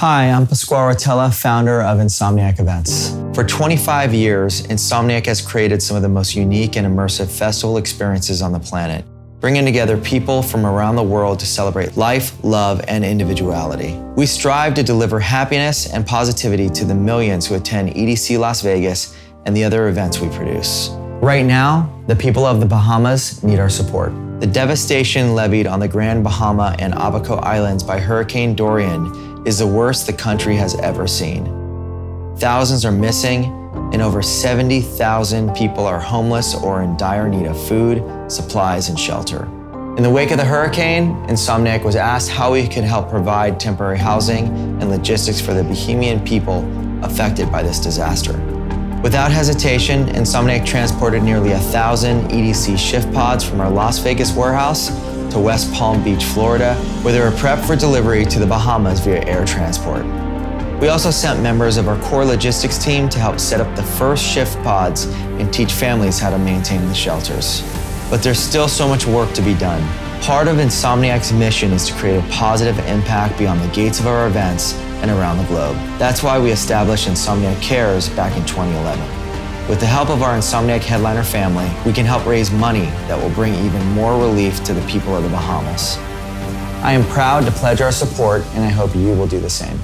Hi, I'm Pasquale Rotella, founder of Insomniac Events. For 25 years, Insomniac has created some of the most unique and immersive festival experiences on the planet, bringing together people from around the world to celebrate life, love, and individuality. We strive to deliver happiness and positivity to the millions who attend EDC Las Vegas and the other events we produce. Right now, the people of the Bahamas need our support. The devastation levied on the Grand Bahama and Abaco Islands by Hurricane Dorian is the worst the country has ever seen. Thousands are missing, and over 70,000 people are homeless or in dire need of food, supplies, and shelter. In the wake of the hurricane, Insomniac was asked how we could help provide temporary housing and logistics for the Bahamian people affected by this disaster. Without hesitation, Insomniac transported nearly a thousand EDC Shiftpods from our Las Vegas warehouse to West Palm Beach, Florida, where they were prepped for delivery to the Bahamas via air transport. We also sent members of our core logistics team to help set up the first Shiftpods and teach families how to maintain the shelters. But there's still so much work to be done. Part of Insomniac's mission is to create a positive impact beyond the gates of our events and around the globe. That's why we established Insomniac Cares back in 2011. With the help of our Insomniac Headliner family, we can help raise money that will bring even more relief to the people of the Bahamas. I am proud to pledge our support, and I hope you will do the same.